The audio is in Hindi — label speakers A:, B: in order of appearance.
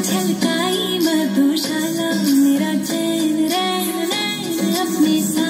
A: झलकाई मधुशाला मेरा चैन रहना अपने साथ।